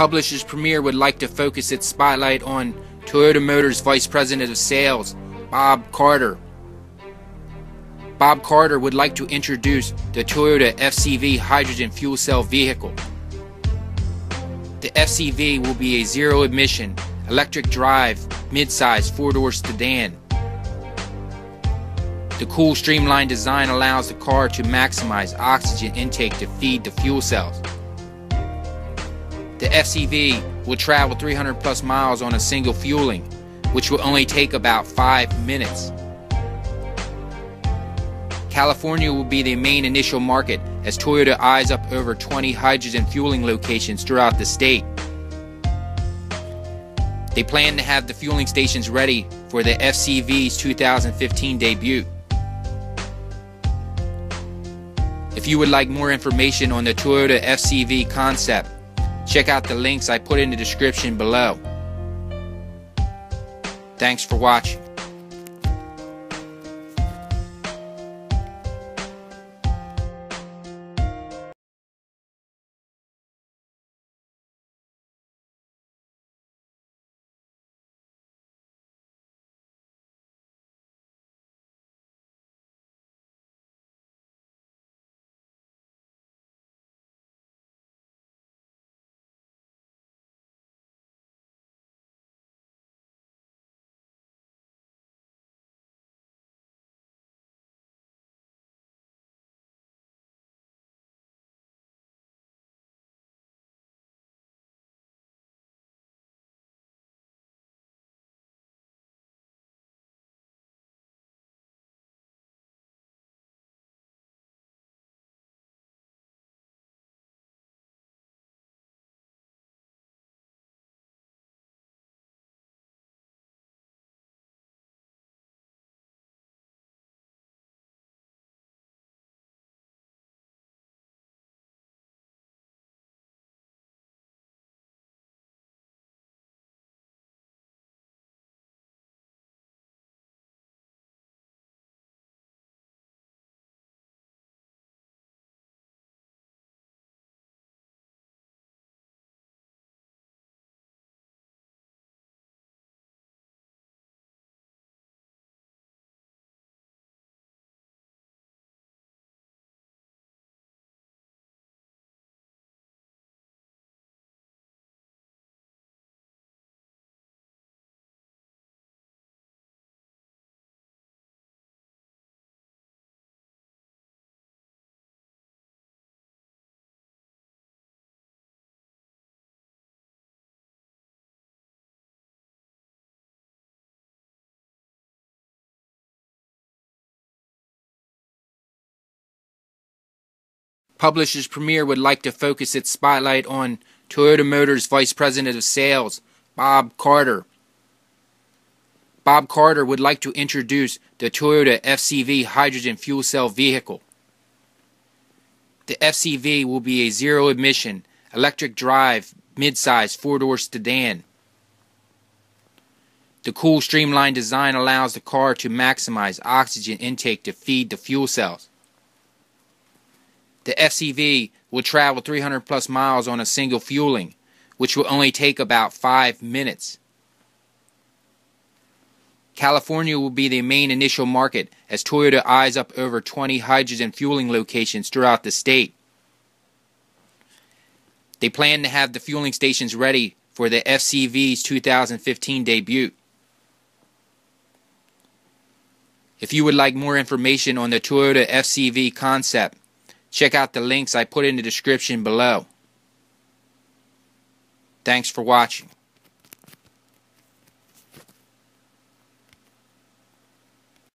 Publishers Premier would like to focus its spotlight on Toyota Motors Vice President of Sales, Bob Carter. Bob Carter would like to introduce the Toyota FCV hydrogen fuel cell vehicle. The FCV will be a zero emission, electric drive, midsize four door sedan. The cool streamlined design allows the car to maximize oxygen intake to feed the fuel cells. The FCV will travel 300 plus miles on a single fueling, which will only take about 5 minutes. California will be the main initial market as Toyota eyes up over 20 hydrogen fueling locations throughout the state. They plan to have the fueling stations ready for the FCV's 2015 debut. If you would like more information on the Toyota FCV concept, Check out the links I put in the description below. Thanks for watching. Publishers Premier would like to focus its spotlight on Toyota Motors Vice President of Sales, Bob Carter. Bob Carter would like to introduce the Toyota FCV hydrogen fuel cell vehicle. The FCV will be a zero emission, electric drive, midsize four door sedan. The cool streamlined design allows the car to maximize oxygen intake to feed the fuel cells. The FCV will travel 300 plus miles on a single fueling, which will only take about 5 minutes. California will be the main initial market as Toyota eyes up over 20 hydrogen fueling locations throughout the state. They plan to have the fueling stations ready for the FCV's 2015 debut. If you would like more information on the Toyota FCV concept, Check out the links I put in the description below. Thanks for watching.